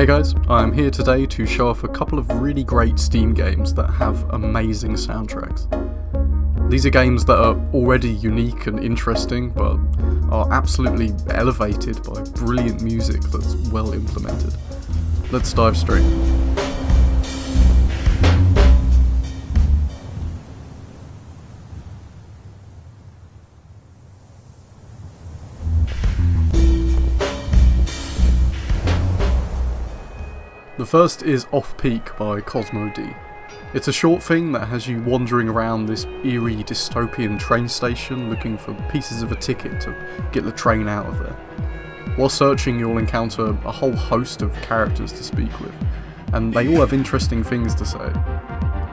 Hey guys, I'm here today to show off a couple of really great Steam games that have amazing soundtracks. These are games that are already unique and interesting, but are absolutely elevated by brilliant music that's well implemented. Let's dive straight The first is Off Peak by Cosmo D. It's a short thing that has you wandering around this eerie dystopian train station looking for pieces of a ticket to get the train out of there. While searching, you'll encounter a whole host of characters to speak with, and they all have interesting things to say.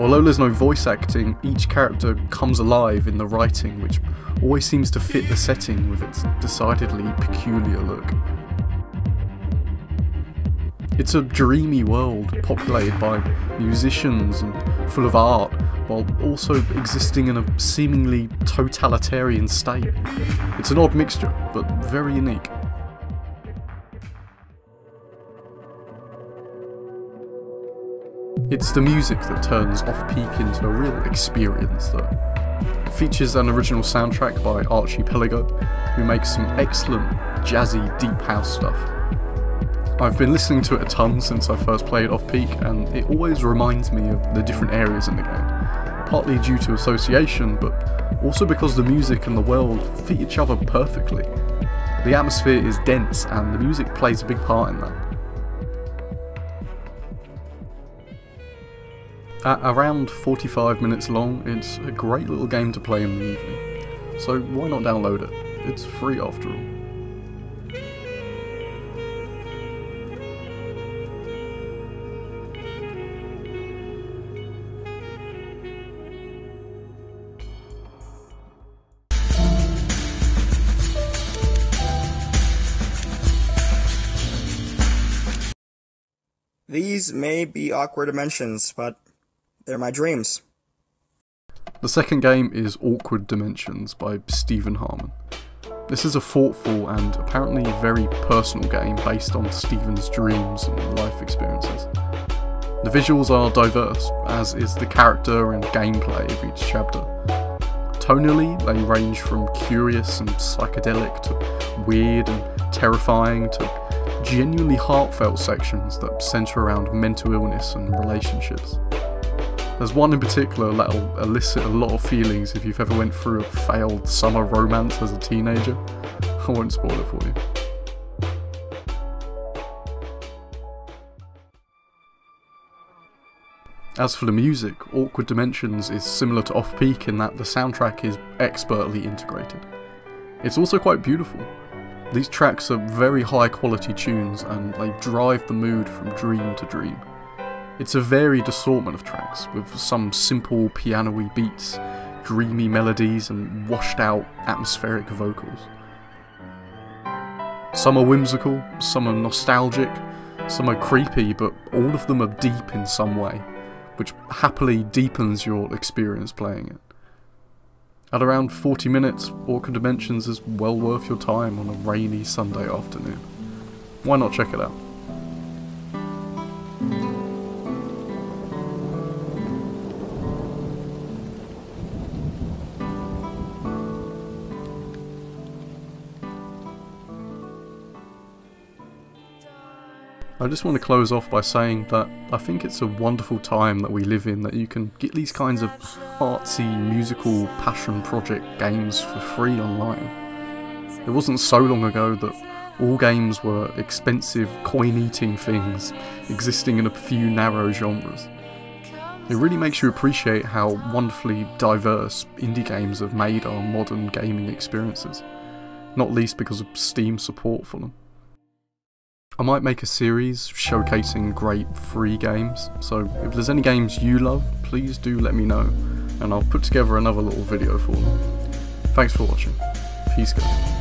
Although there's no voice acting, each character comes alive in the writing, which always seems to fit the setting with its decidedly peculiar look. It's a dreamy world populated by musicians and full of art, while also existing in a seemingly totalitarian state. It's an odd mixture, but very unique. It's the music that turns Off Peak into a real experience. It features an original soundtrack by Archie Pelago, who makes some excellent, jazzy, deep house stuff. I've been listening to it a ton since I first played Off Peak, and it always reminds me of the different areas in the game. Partly due to association, but also because the music and the world fit each other perfectly. The atmosphere is dense, and the music plays a big part in that. At around 45 minutes long, it's a great little game to play in the evening. So why not download it? It's free after all. These may be awkward dimensions, but they're my dreams. The second game is Awkward Dimensions by Stephen Harmon. This is a thoughtful and apparently very personal game based on Stephen's dreams and life experiences. The visuals are diverse, as is the character and gameplay of each chapter. Tonally, they range from curious and psychedelic to weird and terrifying to genuinely heartfelt sections that centre around mental illness and relationships. There's one in particular that'll elicit a lot of feelings if you've ever went through a failed summer romance as a teenager. I won't spoil it for you. As for the music, Awkward Dimensions is similar to Off Peak in that the soundtrack is expertly integrated. It's also quite beautiful, these tracks are very high quality tunes and they drive the mood from dream to dream. It's a varied assortment of tracks, with some simple piano-y beats, dreamy melodies and washed out atmospheric vocals. Some are whimsical, some are nostalgic, some are creepy, but all of them are deep in some way, which happily deepens your experience playing it. At around 40 minutes, Awkward Dimensions is well worth your time on a rainy Sunday afternoon. Why not check it out? I just want to close off by saying that I think it's a wonderful time that we live in that you can get these kinds of artsy, musical, passion project games for free online. It wasn't so long ago that all games were expensive, coin eating things existing in a few narrow genres. It really makes you appreciate how wonderfully diverse indie games have made our modern gaming experiences, not least because of Steam support for them. I might make a series showcasing great free games, so if there's any games you love, please do let me know, and I'll put together another little video for them. Thanks for watching. Peace guys.